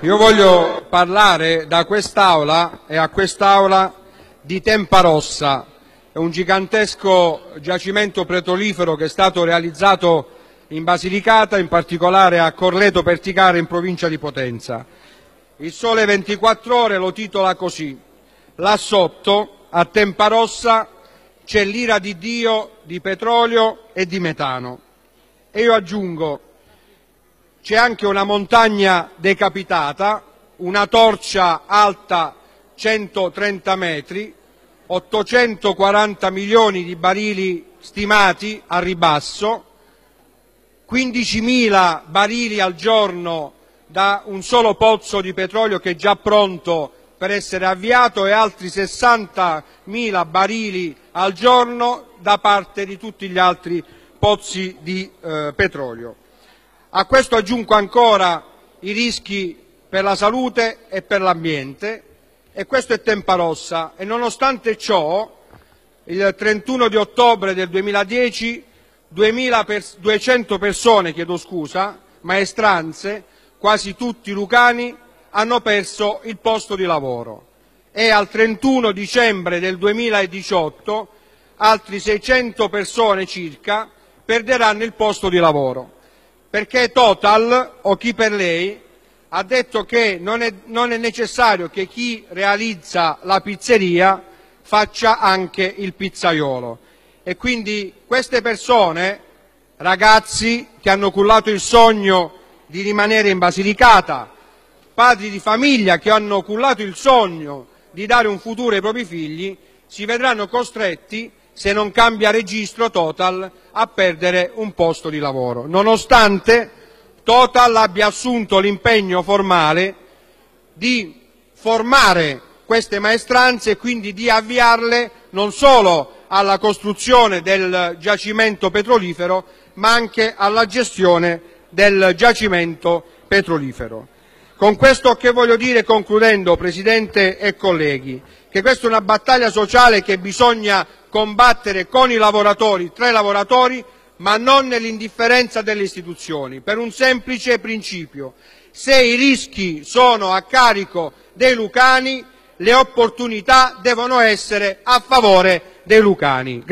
Io voglio parlare da quest'Aula e a quest'Aula di Tempa Rossa, è un gigantesco giacimento petrolifero che è stato realizzato in Basilicata, in particolare a Corleto Perticare in provincia di Potenza. Il Sole 24 Ore lo titola così: Là sotto, a Tempa Rossa, c'è l'ira di Dio di petrolio e di metano. E io aggiungo c'è anche una montagna decapitata, una torcia alta 130 metri, 840 milioni di barili stimati a ribasso, 15.000 barili al giorno da un solo pozzo di petrolio che è già pronto per essere avviato e altri 60.000 barili al giorno da parte di tutti gli altri pozzi di eh, petrolio. A questo aggiungo ancora i rischi per la salute e per l'ambiente e questo è Tempa Rossa. E nonostante ciò il 31 di ottobre del 2010 200 persone, maestranze, quasi tutti lucani, hanno perso il posto di lavoro. E al 31 dicembre del 2018 altri 600 persone circa perderanno il posto di lavoro, perché Total o chi per lei ha detto che non è, necessario che chi realizza la pizzeria faccia anche il pizzaiolo. E quindi queste persone, ragazzi che hanno cullato il sogno di rimanere in Basilicata, padri di famiglia che hanno cullato il sogno di dare un futuro ai propri figli, si vedranno costretti, se non cambia registro Total, a perdere un posto di lavoro, nonostante Total abbia assunto l'impegno formale di formare queste maestranze e quindi di avviarle non solo alla costruzione del giacimento petrolifero, ma anche alla gestione del giacimento petrolifero. Con questo che voglio dire, concludendo, Presidente e colleghi, che questa è una battaglia sociale che bisogna combattere con i lavoratori, tra i lavoratori, ma non nell'indifferenza delle istituzioni, per un semplice principio. Se i rischi sono a carico dei lucani, le opportunità devono essere a favore dei lucani.